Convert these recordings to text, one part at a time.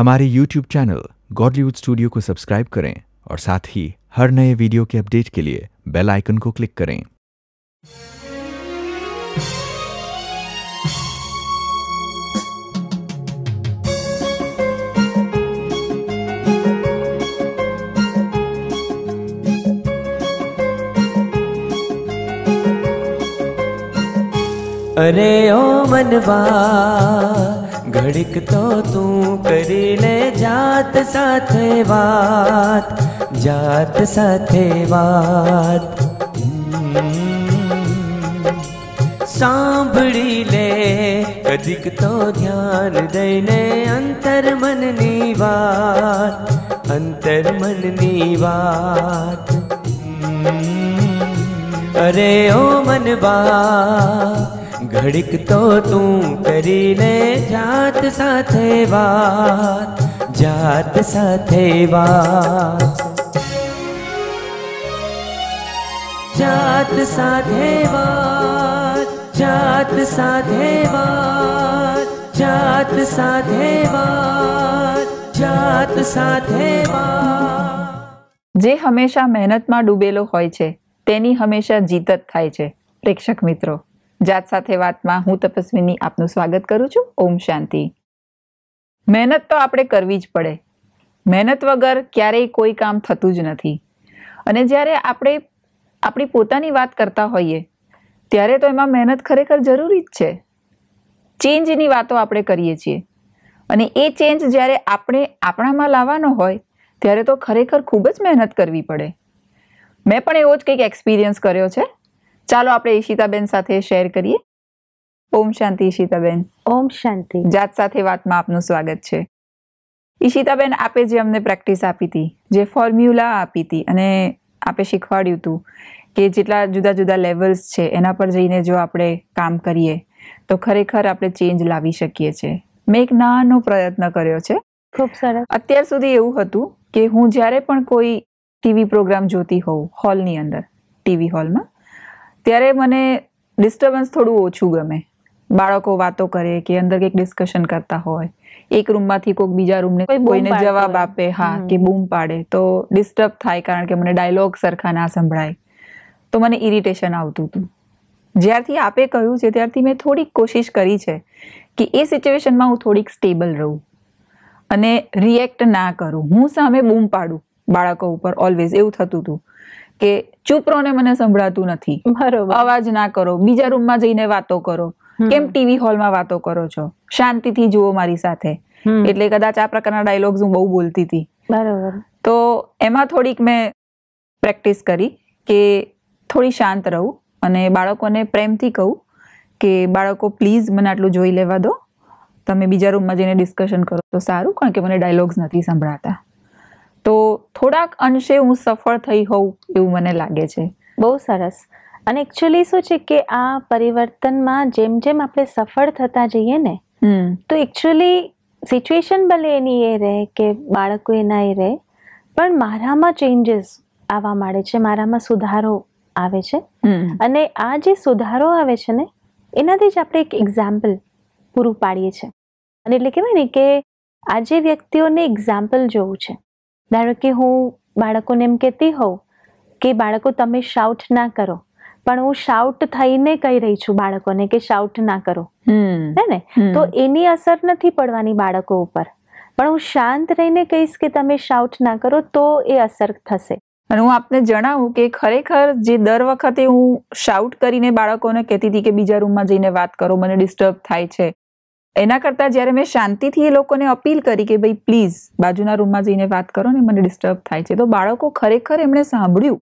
हमारे YouTube channel Godlywood studio को subscribe करें और साथ ही हर नए वीडियो के अपडेट के लिए बेल आइकन को क्लिक करें। अरे ओ मनवा ઘડીક તો તું કરી લે જાત સાથે વાત જાત સાથે વાત હમ. સાંભળી લે કદીક તો ધ્યાન દઈને અંતર મનની વાત અંતર મનની વાત હમ. અરે ઓ મનવા ઘડીક તો તું કરી લે જાત સાથે વાત, જાત સાથે વાત. જાત સાથે વાત, જાત સાથે વાત, જાત સાથે વાત, જાત સાથે વાત. જે હંમેશા મહેનતમાં ડૂબેલો હોય છે, તેની હંમેશા જીત જ થાય છે, પ્રેક્ષક મિત્રો. જાત સાથે વાતમાં હું તપસ્વીની આપનું સ્વાગત કરું છું. ઓમ શાંતિ. મહેનત તો આપણે કરવી જ પડે. મહેનત વગર ક્યારેય કોઈ કામ થતું જ નથી. અને જ્યારે આપણે આપણી પોતાની વાત કરતા હોઈએ, ત્યારે તો એમાં મહેનત ખરેખર જરૂરી જ છે. ચેન્જની વાતો આપણે કરીએ છીએ. અને એ ચેન્જ જ્યારે આપણે આપણામાં લાવવાનો હોય, ત્યારે તો ખરેખર ખૂબ જ મહેનત કરવી પડે. મેં પણ એવો જ કંઈક એક્સપિરિયન્સ કર્યો છે. ચાલો આપણે ઈશિતાબેન સાથે શેર કરીએ. ઓમ શાંતિ ઈશિતાબેન. ઓમ શાંતિ. જાત સાથે વાતમાં આપનું સ્વાગત છે. ઈશિતાબેન આપે જે અમને પ્રેક્ટિસ આપી હતી જે ફોર્મ્યુલા આપી હતી અને આપે શીખવાડ્યું હતું કે જેટલા જુદા જુદા લેવલ્સ છે એના પર જઈને જો આપણે કામ કરીએ તો ખરેખર આપણે ચેન્જ લાવી શકીએ છીએ મેં એક નાનો પ્રયત્ન કર્યો છે. ખૂબ સરસ. અત્યાર સુધી એવું હતું કે હું જ્યારે પણ કોઈ ટીવી પ્રોગ્રામ જોતી હોઉં હોલની અંદર ટીવી હોલમાં ત્યારે મને ડિસ્ટર્બન્સ થોડું ઓછું ગમે. બાળકો વાતો કરે કે અંદર કંઈક ડિસ્કશન કરતા હોય. એક રૂમમાંથી કોઈક બીજા રૂમને કોઈને જવાબ આપે હા કે બૂમ પાડે તો ડિસ્ટર્બ થાય કારણ કે મને ડાયલોગ સરખા ના સંભળાય. તો મને ઇરિટેશન આવતું હતું. જ્યારથી આપે કહ્યું છે ત્યારથી મેં થોડીક કોશિશ કરી છે કે એ સિચ્યુએશનમાં હું થોડીક સ્ટેબલ રહું અને રિએક્ટ ના કરું. હું સામે બૂમ પાડું બાળકો ઉપર ઓલવેઝ એવું થતું હતું. કે ચૂપ રહો ને મને સંભળાતું નથી. બરોબર. અવાજ ના કરો બીજા રૂમમાં જઈને વાતો કરો. કેમ ટીવી હોલમાં વાતો કરો છો? શાંતિથી જુઓ મારી સાથે. એટલે કદાચ આ પ્રકારના ડાયલોગ્સ હું બહુ બોલતી હતી. બરોબર. તો એમાં થોડીક મેં પ્રેક્ટિસ કરી કે થોડી શાંત રહું અને બાળકોને પ્રેમથી કહું કે બાળકો પ્લીઝ મને આટલું જોઈ લેવા દો. તમે બીજા રૂમમાં જઈને ડિસ્કશન કરો તો સારું કારણ કે મને ડાયલોગ્સ નથી સંભળાતા. તો થોડાક અંશે હું સફળ થઈ હોઉં એવું મને લાગે છે. બહુ સરસ. અને એકચ્યુઅલી શું છે કે આ પરિવર્તનમાં જેમ જેમ આપણે સફળ થતા જઈએ ને તો એકચ્યુઅલી સિચ્યુએશન ભલે એની એ રહે કે બાળકો એના એ રહે પણ મારામાં ચેન્જીસ આવવા માંડે છે મારામાં સુધારો આવે છે. અને આ જે સુધારો આવે છે ને એનાથી જ આપણે એક એક્ઝામ્પલ પૂરું પાડીએ છીએ અને એટલે કહેવાય ને કે આ જે વ્યક્તિઓને એક્ઝામ્પલ જોવું છે ધારો કે હું બાળકોને એમ કહેતી હોઉં કે બાળકો તમે શાઉટ ના કરો. પણ હું શાઉટ થઈને કહી રહી છું બાળકોને કે શાઉટ ના કરો. હે ને? તો એની અસર નથી પડવાની બાળકો ઉપર. પણ હું શાંત રહીને કહીશ કે તમે શાઉટ ના કરો તો એ અસર થશે. અને હું આપને જણાવું કે ખરેખર જે દર વખતે હું શાઉટ કરીને બાળકોને કહેતી હતી કે બીજા રૂમમાં જઈને વાત કરો મને ડિસ્ટર્બ થાય છે એના કરતાં જ્યારે મેં શાંતિથી એ લોકોને અપીલ કરી કે ભાઈ પ્લીઝ બાજુના રૂમમાં જઈને વાત કરો ને મને ડિસ્ટર્બ થાય છે. તો બાળકો ખરેખર એમણે સાંભળ્યું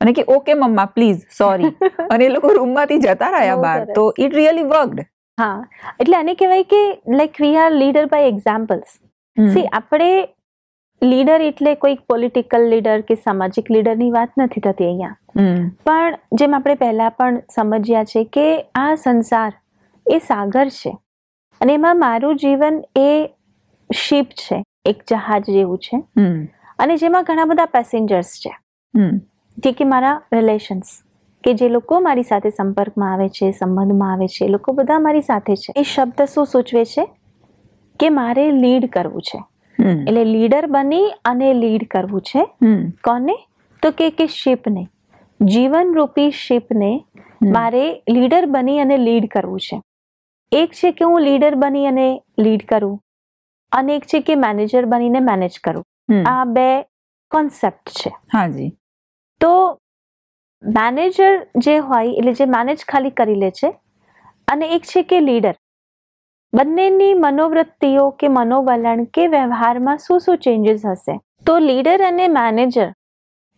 અને કે ઓકે મમ્મા પ્લીઝ સોરી અને એ લોકો રૂમમાંથી જતા રહ્યા બહુ બહાર. તો ઇટ રિયલી વર્કડ હા. એટલે આને કહેવાય કે like we are leader by examples see આપણે લીડર એટલે કોઈક પોલિટિકલ લીડર કે સામાજિક લીડરની વાત નથી થતી અહીંયા. પણ જેમ આપણે પહેલા પણ સમજ્યા છે કે આ સંસાર એ સાગર છે. અને એમાં મારું જીવન એ શિપ છે એક જહાજ જેવું છે. અને જેમાં ઘણા બધા પેસેન્જર્સ છે. જે કે મારા રિલેશન્સ કે જે લોકો મારી સાથે સંપર્કમાં આવે છે સંબંધમાં આવે છે એ લોકો બધા મારી સાથે છે. એ શબ્દ શું સૂચવે છે? કે મારે લીડ કરવું છે. એટલે લીડર બની અને લીડ કરવું છે. હમ. કોને? તો કે કે શિપને જીવનરૂપી શિપને. મારે લીડર બની અને લીડ કરવું છે. એક છે કે હું લીડર બની અને લીડ કરું અને એક છે કે મેનેજર બનીને મેનેજ કરું. આ બે કોન્સેપ્ટ છે. હાજી. તો મેનેજર જે હોય એટલે જે મેનેજ ખાલી કરી લે છે અને એક છે કે લીડર બંનેની મનોવૃત્તિઓ કે મનોવલણ કે વ્યવહારમાં શું શું ચેન્જીસ હશે? તો લીડર અને મેનેજર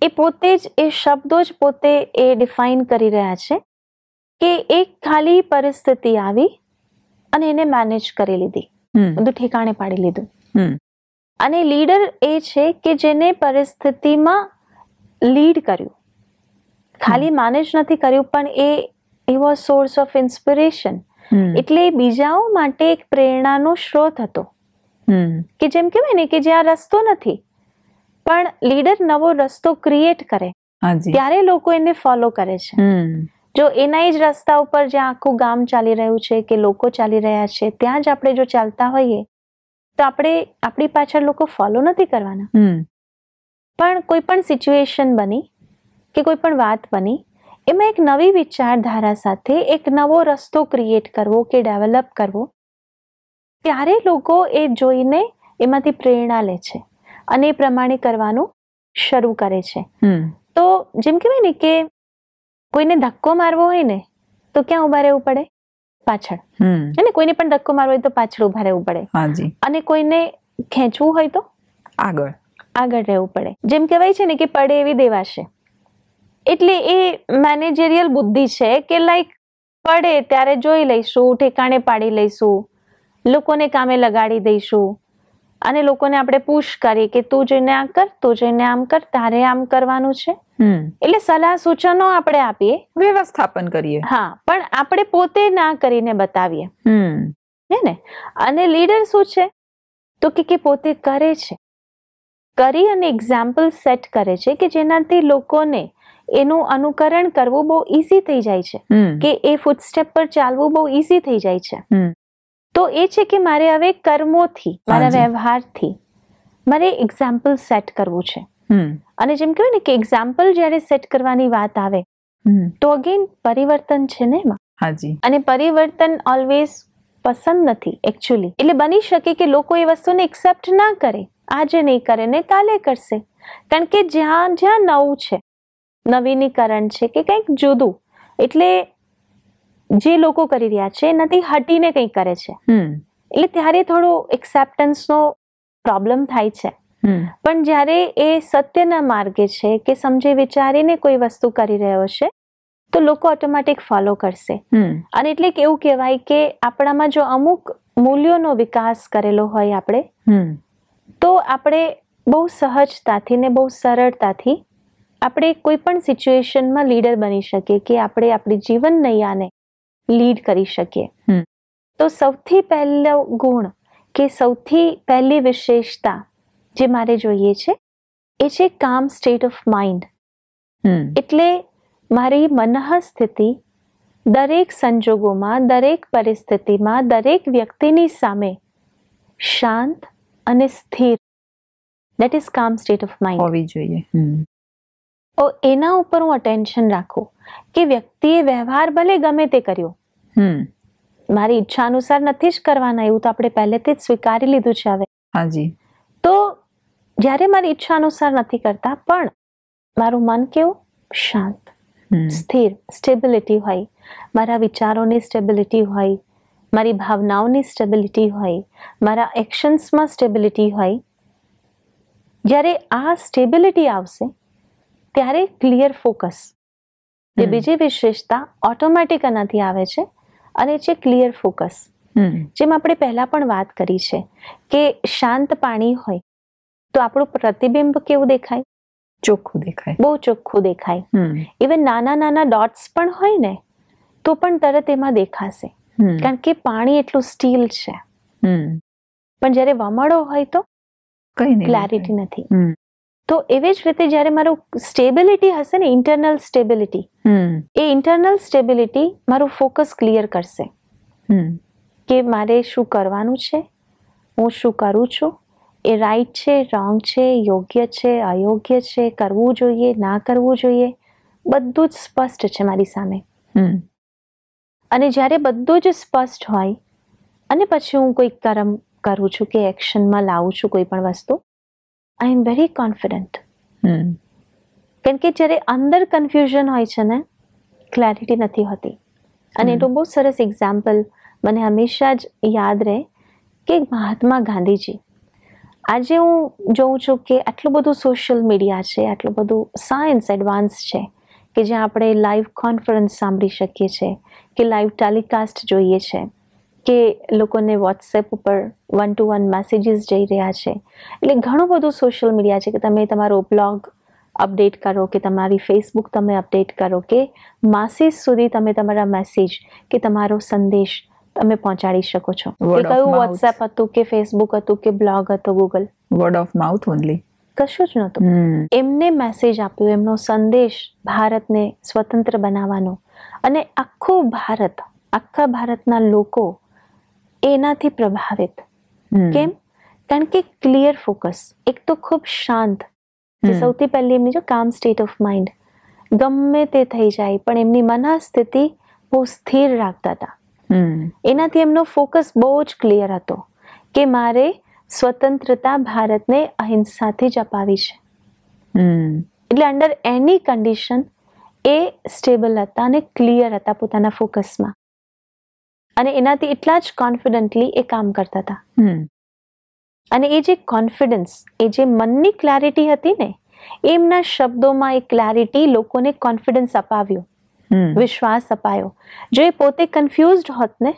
એ પોતે જ એ શબ્દો જ પોતે એ ડિફાઇન કરી રહ્યા છે કે એક ખાલી પરિસ્થિતિ આવી અને એને મેનેજ કરી લીધી. બધું ઠેકાણે પાડી લીધું. અને લીડર એ છે કે જેને પરિસ્થિતિમાં લીડ કર્યું. ખાલી મેનેજ નથી કર્યું પણ એ એ વોઝ સોર્સ ઓફ ઇન્સ્પિરેશન એટલે એ બીજાઓ માટે એક પ્રેરણાનો સ્ત્રોત હતો. કે જેમ કહેવાય ને કે જ્યાં રસ્તો નથી પણ લીડર નવો રસ્તો ક્રિએટ કરે. ત્યારે લોકો એને ફોલો કરે છે. જો એના જ રસ્તા ઉપર જ્યાં આખું ગામ ચાલી રહ્યું છે કે લોકો ચાલી રહ્યા છે ત્યાં જ આપણે જો ચાલતા હોઈએ તો આપણે આપણી પાછળ લોકો ફોલો નથી કરવાના. પણ કોઈ પણ સિચ્યુએશન બની કે કોઈ પણ વાત બની એમાં એક નવી વિચારધારા સાથે એક નવો રસ્તો ક્રિએટ કરવો કે ડેવલપ કરવો ત્યારે લોકો એ જોઈને એમાંથી પ્રેરણા લે છે અને એ પ્રમાણે કરવાનું શરૂ કરે છે. તો જેમ કહેવાય ને કે કોઈને ધક્કો મારવો હોય ને તો ક્યાં ઊભા રહેવું પડે? પાછળ. અને કોઈને પણ ધક્કો મારવો હોય તો પાછળ ઊભા રહેવું પડે. હાજી. અને કોઈને ખેંચવું હોય તો? આગળ. આગળ રહેવું પડે. જેમ કહેવાય છે ને કે પડે એવી દેવાશે એટલે એ મેનેજરિયલ બુદ્ધિ છે કે લાઈક પડે ત્યારે જોઈ લઈશું ઠેકાણે પાડી લઈશું લોકોને કામે લગાડી દઈશું. અને લોકોને આપણે પુશ કરીએ કે તું જઈને આ કર તું જઈને આમ કર તારે આમ કરવાનું છે. એટલે સલાહ સૂચનો આપણે આપીએ. વ્યવસ્થાપન કરીએ. હા પણ આપણે પોતે ના કરીને બતાવીએ. હે ને? અને લીડર શું છે? તો કે કે પોતે કરે છે. કરી અને એક્ઝામ્પલ સેટ કરે છે કે જેનાથી લોકોને એનું અનુકરણ કરવું બહુ ઈઝી થઈ જાય છે. કે એ ફૂટસ્ટેપ પર ચાલવું બહુ ઈઝી થઈ જાય છે. તો એ છે કે મારે હવે કર્મોથી મારા. વ્યવહારથી મારે એક્ઝામ્પલ સેટ કરવું છે. અને જેમ કહેવાય ને કે એક્ઝામ્પલ જ્યારે સેટ કરવાની વાત આવે તો અગેન પરિવર્તન છે ને એમાં. હાજી. અને પરિવર્તન ઓલવેઝ પસંદ નથી એકચ્યુઅલી એટલે બની શકે કે લોકો એ વસ્તુને એક્સેપ્ટ ના કરે આજે નહીં કરે ને કાલે કરશે. કારણ કે જ્યાં જ્યાં નવું છે નવીનીકરણ છે કે કંઈક જુદું. એટલે જે લોકો કરી રહ્યા છે એનાથી હટીને કંઈક કરે છે. એટલે ત્યારે થોડો એક્સેપ્ટન્સનો પ્રોબ્લેમ થાય છે. પણ જ્યારે એ સત્યના માર્ગે છે કે સમજી વિચારીને કોઈ વસ્તુ કરી રહ્યો છે તો લોકો ઓટોમેટિક ફોલો કરશે. અને એટલે કે એવું કહેવાય કે આપણામાં જો અમુક મૂલ્યોનો વિકાસ કરેલો હોય આપણે તો આપણે બહુ સહજતાથી ને બહુ સરળતાથી આપણે કોઈ પણ સિચ્યુએશનમાં લીડર બની શકીએ કે આપણે આપણી જીવન નૈયાને લીડ કરી શકીએ. તો સૌથી પહેલો ગુણ કે સૌથી પહેલી વિશેષતા જે મારે જોઈએ છે એ છે કામ સ્ટેટ ઓફ માઇન્ડ એટલે મારી મનઃ સ્થિતિ દરેક સંજોગોમાં દરેક પરિસ્થિતિમાં દરેક વ્યક્તિની સામે શાંત અને સ્થિર. That is calm state of mind હોવી જોઈએ. એના ઉપર હું અટેન્શન રાખું કે વ્યક્તિએ વ્યવહાર ભલે ગમે તે કર્યો મારી ઈચ્છા અનુસાર નથી જ કરવાના એવું તો આપણે પહેલેથી જ સ્વીકારી લીધું છે હવે. હાજી. તો જ્યારે મારી ઈચ્છા અનુસાર નથી કરતા પણ મારું મન કેવું? શાંત સ્થિર સ્ટેબિલિટી હોય. મારા વિચારોની સ્ટેબિલિટી હોય. મારી ભાવનાઓની સ્ટેબિલિટી હોય. મારા એક્શન્સમાં સ્ટેબિલિટી હોય. જ્યારે આ સ્ટેબિલિટી આવશે ત્યારે ક્લિયર ફોકસ. જે બીજી વિશેષતા ઓટોમેટિક આનાથી આવે છે. અને છે ક્લિયર ફોકસ જેમ આપણે પહેલા પણ વાત કરી છે કે શાંત પાણી હોય તો આપણું પ્રતિબિંબ કેવું દેખાય? ચોખ્ખું દેખાય. બહુ ચોખ્ખું દેખાય. ઇવન નાના નાના ડોટ્સ પણ હોય ને તો પણ તરત એમાં દેખાશે. કારણ કે પાણી એટલું સ્ટીલ છે. પણ જ્યારે વમળો હોય તો કઈ ક્લેરિટી નથી. તો એવી જ રીતે જ્યારે મારું સ્ટેબિલિટી હશે ને ઇન્ટરનલ સ્ટેબિલિટી હમ. એ ઇન્ટરનલ સ્ટેબિલિટી મારું ફોકસ ક્લિયર કરશે. હમ. કે મારે શું કરવાનું છે? હું શું કરું છું? એ રાઈટ છે રોંગ છે યોગ્ય છે અયોગ્ય છે કરવું જોઈએ ના કરવું જોઈએ? બધું જ સ્પષ્ટ છે મારી સામે. અને જ્યારે બધું જ સ્પષ્ટ હોય અને પછી હું કોઈ કર્મ કરું છું કે એક્શનમાં લાવું છું કોઈ પણ વસ્તુ આઈ એમ વેરી કોન્ફિડન્ટ કેમ કે જ્યારે અંદર કન્ફ્યુઝન હોય છે ને ક્લેરિટી નથી હોતી. અને. એનું બહુ સરસ એક્ઝામ્પલ મને હંમેશા જ યાદ રહે કે મહાત્મા ગાંધીજી. આજે હું જોઉં છું કે આટલું બધું સોશિયલ મીડિયા છે આટલું બધું સાયન્સ એડવાન્સ છે કે જ્યાં આપણે લાઈવ કોન્ફરન્સ સાંભળી શકીએ છીએ કે લાઈવ ટેલિકાસ્ટ જોઈએ છે. કે લોકોને વોટ્સએપ ઉપર વન ટુ વન મેસેજીસ જઈ રહ્યા છે. એટલે ઘણું બધું સોશિયલ મીડિયા છે કે તમે તમારો બ્લોગ અપડેટ કરો કે તમારી ફેસબુક તમે અપડેટ કરો કે માસીસ સુધી તમે તમારા મેસેજ કે તમારો સંદેશ તમે પહોંચાડી શકો છો. એ કયું વોટ્સએપ હતું કે ફેસબુક હતું કે બ્લોગ હતો Google word of mouth only કશું જ નહોતું. એમને મેસેજ આપ્યો એમનો સંદેશ ભારતને સ્વતંત્ર બનાવવાનો. અને આખું ભારત આખા ભારતના લોકો એનાથી પ્રભાવિત. કેમ? કારણ કે ક્લિયર ફોકસ એક તો ખૂબ શાંત. જે સૌથી પહેલી એમની જો કામ સ્ટેટ ઓફ માઇન્ડ ગમે તે થઈ જાય પણ એમની મનસ્થિતિ બહુ સ્થિર રાખતા હતા. એનાથી એમનો ફોકસ બહુ જ ક્લિયર હતો કે મારે સ્વતંત્રતા ભારતને અહિંસાથી જ અપાવી છે. એટલે અંડર એની કન્ડિશન એ સ્ટેબલ હતા અને ક્લિયર હતા પોતાના ફોકસમાં અને એનાથી એટલા જ કોન્ફિડન્ટલી એ કામ કરતા હતા. અને એ જે કોન્ફિડન્સ એ જે મનની ક્લેરિટી હતી ને એમના શબ્દોમાં એ ક્લેરિટી લોકોને કોન્ફિડન્સ અપાવ્યો વિશ્વાસ અપાયો. જો એ પોતે કન્ફ્યુઝડ હોત ને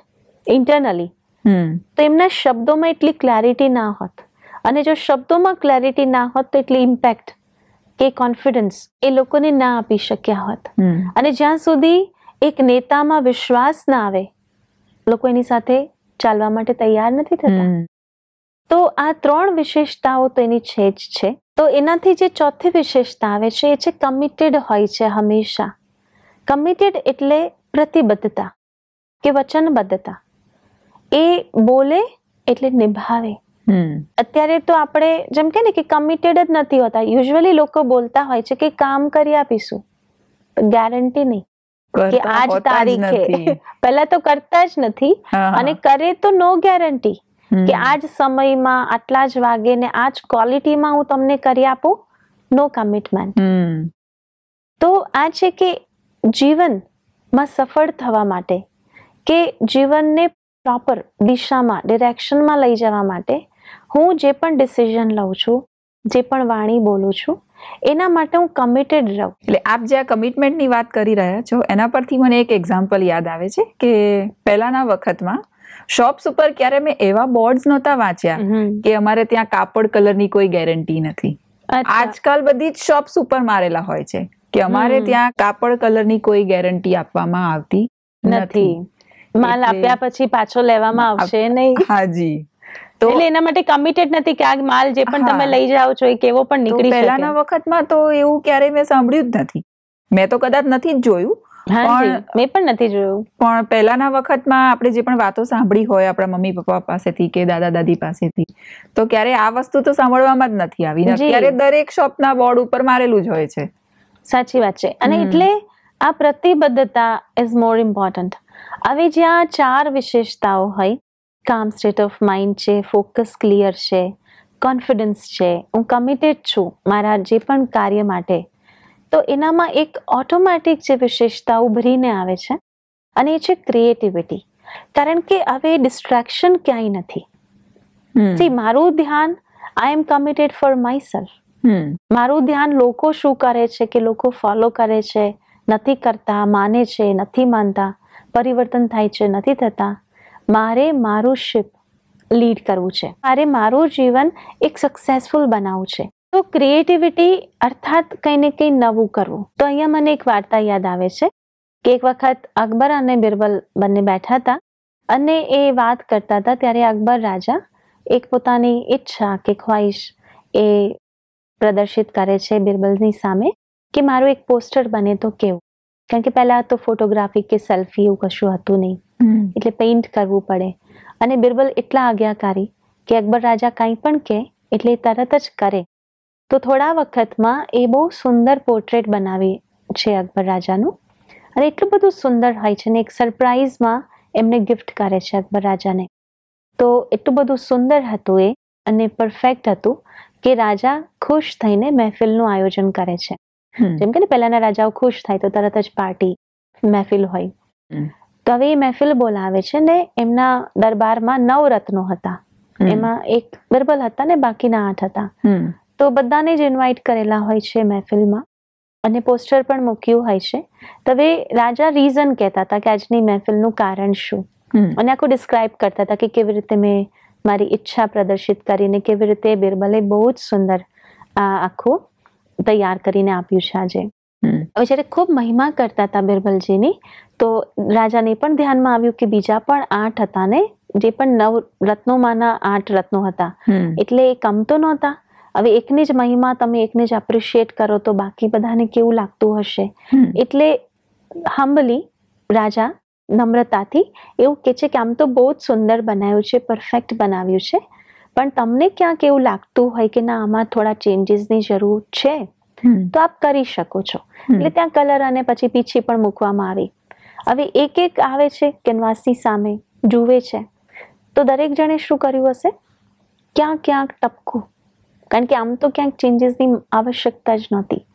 ઇન્ટરનલી તો એમના શબ્દોમાં એટલી ક્લેરિટી ના હોત. અને જો શબ્દોમાં ક્લેરિટી ના હોત તો એટલી ઇમ્પેક્ટ કે કોન્ફિડન્સ એ લોકોને ના આપી શક્યા હોત. અને જ્યાં સુધી એક નેતામાં વિશ્વાસ ના આવે લોકો એની સાથે ચાલવા માટે તૈયાર નથી થતા. તો આ ત્રણ વિશેષતાઓ તો એની છે જ છે. તો એનાથી જે ચોથી વિશેષતા આવે છે એ છે કમિટેડ હોય છે હંમેશા. કમિટેડ એટલે પ્રતિબદ્ધતા કે વચનબદ્ધતા. એ બોલે એટલે નિભાવે. અત્યારે તો આપણે જેમ કે ને કે કમિટેડ જ નથી હોતા. યુઝ્યુઅલી લોકો બોલતા હોય છે કે કામ કરી આપીશું. ગેરંટી નહીં. કે આજ. તારીખે. પહેલા તો કરતા જ નથી. અને કરે તો નો ગેરંટી કે આજ સમયમાં આટલા જ વાગે ને આજ ક્વોલિટીમાં હું તમને કરી આપું. નો કમિટમેન્ટ તો આ છે કે જીવનમાં સફળ થવા માટે કે જીવનને પ્રોપર દિશામાં ડિરેક્શનમાં લઈ જવા માટે હું જે પણ ડિસિઝન લઉં છું જે પણ વાણી બોલું છું એના માટે હું કમિટેડ રહું. એટલે આપ જે આ કમિટમેન્ટની વાત કરી રહ્યા છો એના પરથી મને એક એક્ઝામ્પલ યાદ આવે છે કે પહેલાના વખતમાં શોપ્સ ઉપર ક્યારે મેં એવા બોર્ડ્સ નહોતા વાંચ્યા કે અમારે ત્યાં કાપડ કલરની કોઈ ગેરંટી નથી. આજકાલ બધી જ શોપ્સ ઉપર મારેલા હોય છે કે અમારે ત્યાં કાપડ કલરની કોઈ ગેરંટી આપવામાં આવતી નથી. નથી. માલ આપ્યા પછી પાછો લેવામાં આવશે નહીં. હાજી તો એટલે એના માટે કમિટેડ નથી કે આ માલ જે પણ તમે લઈ જાઓ છો એ કેવો પણ નીકળી શકે. પહેલાના વખતમાં તો એવું ક્યારેય મેં સાંભળ્યું જ નથી. મેં તો કદાચ નથી જ જોયું પણ- મેં પણ નથી જોયું. પણ પહેલાના વખતમાં આપણે જે પણ વાતો સાંભળી હોય આપણા મમ્મી પપ્પા પાસેથી કે દાદા દાદી પાસેથી તો ક્યારે આ વસ્તુ તો સાંભળવામાં જ નથી આવી. અત્યારે દરેક શોપના બોર્ડ ઉપર મારેલું જ હોય છે. સાચી વાત છે. અને એટલે આ પ્રતિબદ્ધતા ઇઝ મોર ઇમ્પોર્ટન્ટ હવે જ્યાં ચાર વિશેષતાઓ હોય કામ સ્ટેટ ઓફ માઇન્ડ છે ફોકસ ક્લિયર છે કોન્ફિડન્સ છે. હું કમિટેડ છું મારા જે પણ કાર્ય માટે. તો એનામાં એક ઓટોમેટિક જે વિશેષતા ઉભરીને આવે છે અને એ છે ક્રિએટિવિટી કારણ કે હવે ડિસ્ટ્રેક્શન ક્યાંય નથી. સી મારું ધ્યાન I am committed for my self મારું ધ્યાન લોકો શું કરે છે કે લોકો ફોલો કરે છે નથી કરતા માને છે નથી માનતા પરિવર્તન થાય છે નથી થતા. મારે મારું શિપ લીડ કરવું છે. મારે મારું જીવન એક સક્સેસફુલ બનાવવું છે. તો ક્રિએટિવિટી અર્થાત કંઈ ને કંઈ નવું કરવું. તો અહીંયા મને એક વાર્તા યાદ આવે છે. કે એક વખત અકબર અને બિરબલ બંને બેઠા હતા અને એ વાત કરતા હતા ત્યારે અકબર રાજા એક પોતાની ઈચ્છા કે ખ્વાહિશ એ પ્રદર્શિત કરે છે બિરબલની સામે કે મારું એક પોસ્ટર બને તો કેવું? કારણ કે પહેલાં તો ફોટોગ્રાફી કે સેલ્ફી એવું કશું હતું નહીં. એટલે પેઇન્ટ કરવું પડે. અને બિરબલ એટલા આજ્ઞાકારી કે અકબર રાજા કાંઈ પણ કહે એટલે તરત જ કરે. તો થોડા વખતમાં એ બહુ સુંદર પોર્ટ્રેટ બનાવી છે અકબર રાજાનું. અને એટલું બધું સુંદર હોય છે ને એક સરપ્રાઇઝમાં એમને ગિફ્ટ કરે છે અકબર રાજાને. તો એટલું બધું સુંદર હતું એ અને પરફેક્ટ હતું કે રાજા ખુશ થઈને મહેફિલનું આયોજન કરે છે. જેમ કે ને પહેલાના રાજાઓ ખુશ થાય તો તરત જ પાર્ટી મહેફિલ હોય. તો હવે એ મહેફિલ બોલાવે છે ને એમના દરબારમાં નવ રત્નો હતા. એમાં એક બિરબલ હતા ને બાકીના આઠ હતા. તો બધાને જ ઇન્વાઇટ કરેલા હોય છે મહેફિલમાં. અને પોસ્ટર પણ મૂક્યું હોય છે. તો હવે રાજા રીઝન કહેતા હતા કે આજની મહેફિલનું કારણ શું? અને આખું ડિસ્ક્રાઇબ કરતા હતા કે કેવી રીતે મેં મારી ઈચ્છા પ્રદર્શિત કરીને કેવી રીતે બિરબલે બહુ જ સુંદર આ આખું તૈયાર કરીને આપ્યું છે આજે. હવે જ્યારે ખૂબ મહિમા કરતા હતા બિરબલજીની તો રાજાને પણ ધ્યાનમાં આવ્યું કે બીજા પણ આઠ હતા ને જે પણ નવ રત્નોમાંના આઠ રત્નો હતા. એટલે એ કમ તો નહોતા. હવે એકની જ મહિમા તમે એકને જ એપ્રિશિએટ કરો તો બાકી બધાને કેવું લાગતું હશે? એટલે હમ્બલી રાજા નમ્રતાથી એવું કે છે કે આમ તો બહુ જ સુંદર બનાવ્યું છે પરફેક્ટ બનાવ્યું છે. પણ તમને ક્યાંક એવું લાગતું હોય કે ના આમાં થોડા ચેન્જીસની જરૂર છે. તો આપ કરી શકો છો. એટલે ત્યાં કલર અને પછી પીછી પણ મૂકવામાં આવી. હવે એક એક આવે છે કેનવાસની સામે જુએ છે. તો દરેક જણે શું કર્યું હશે? ક્યાંક ક્યાંક ટપકું. કારણ કે આમ તો ક્યાંક ચેન્જીસની આવશ્યકતા જ નહોતી.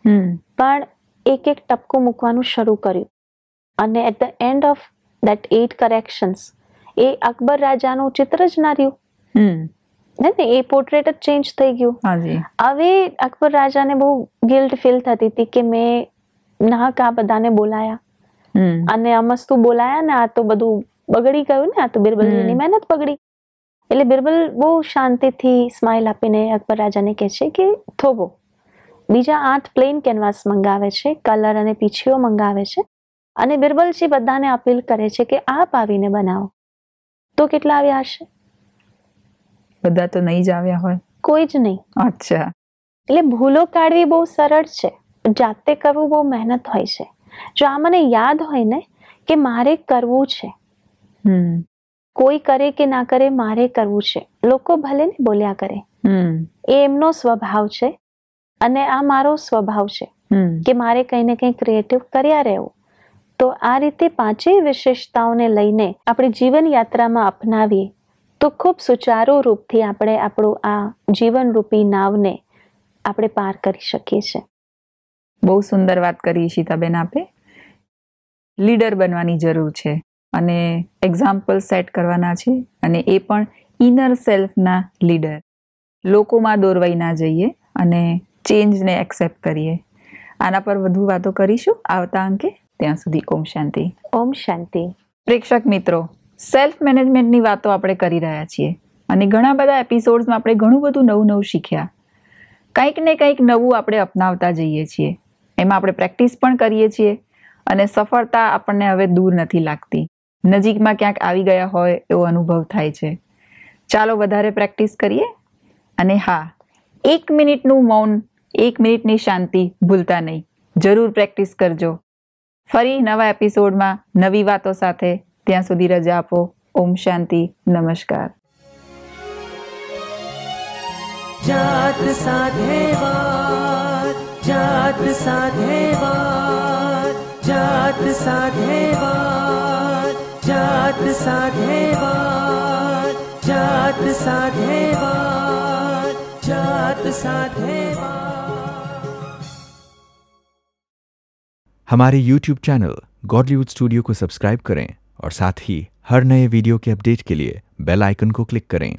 પણ એક એક ટપકું મૂકવાનું શરૂ કર્યું. અને at the end of that at corrections એ અકબર રાજાનું ચિત્ર જ ના રહ્યું. ને એ પોર્ટ્રેટ જ ચેન્જ થઈ ગયું. હવે અકબર રાજાને બહુ ગિલ્ટ ફીલ થતી હતી કે મેં ના આ બધાને બોલાયા. અને અને અમસ્તુ બોલાયા ને આ તો બધું બગડી ગયું ને આ તો બિરબલની. મહેનત બગડી. એટલે બિરબલ બહુ શાંતિથી સ્માઇલ આપીને અકબર રાજાને કહે છે કે થોભો બીજા આઠ પ્લેન કેનવાસ મંગાવે છે કલર અને પીછીઓ મંગાવે છે. અને બિરબલજી બધાને અપીલ કરે છે કે આપ આવીને બનાવો. તો કેટલા આવ્યા હશે? બધા તો નહીં જ આવ્યા હોય. કોઈ જ નહીં. અચ્છા. એટલે ભૂલો કાઢવી બહુ સરળ છે. જાતે કરવું બહુ મહેનત હોય છે. જો આ મને યાદ હોય ને કે મારે કરવું છે. કોઈ કરે કે ના કરે મારે કરવું છે. લોકો ભલે ને બોલ્યા કરે. હમ. એ એમનો સ્વભાવ છે અને આ મારો સ્વભાવ છે. કે મારે કંઈ ને કંઈ ક્રિએટિવ કર્યા રહેવું. તો આ રીતે પાંચેય વિશેષતાઓને લઈને આપણી જીવન યાત્રામાં અપનાવીએ. તો ખૂબ સુચારુ રૂપથી આપણે આપણું આ જીવનરૂપી નાવને આપણે પાર કરી શકીએ છીએ. બહુ સુંદર વાત કરી ઈશિતાબેન આપે. લીડર બનવાની જરૂર છે અને એક્ઝામ્પલ સેટ કરવાના છે અને એ પણ ઇનર સેલ્ફના લીડર. લોકોમાં દોરવાઈ ના જઈએ અને ચેન્જને એક્સેપ્ટ કરીએ. આના પર વધુ વાતો કરીશું. આવતા અંકે ત્યાં સુધી ઓમ શાંતિ. ઓમ શાંતિ. પ્રેક્ષક મિત્રો સેલ્ફ મેનેજમેન્ટની વાતો આપણે કરી રહ્યા છીએ. અને ઘણા બધા એપિસોડ્સમાં આપણે ઘણું બધું નવું નવું શીખ્યા. કંઈક ને કંઈક નવું આપણે અપનાવતા જઈએ છીએ. એમાં આપણે પ્રેક્ટિસ પણ કરીએ છીએ અને સફળતા આપણને હવે દૂર નથી લાગતી. નજીકમાં ક્યાંક આવી ગયા હોય એવો અનુભવ થાય છે. ચાલો વધારે પ્રેક્ટિસ કરીએ. અને હા, એક મિનિટનું મૌન, એક મિનિટની શાંતિ ભૂલતા નહીં. જરૂર પ્રેક્ટિસ કરજો. ફરી નવા એપિસોડમાં નવી વાતો સાથે ત્યાં સુધી રજા આપો ઓમ શાંતિ નમસ્કાર જાત સાથે વાત જાત સાથે વાત જાત સાથે વાત જાત સાથે વાત જાત સાથે વાત જાત સાથે વાત हमारे YouTube चैनल गॉडलीवुड स्टूडियो को सब्सक्राइब करें और साथ ही हर नए वीडियो के अपडेट के लिए बेल आइकन को क्लिक करें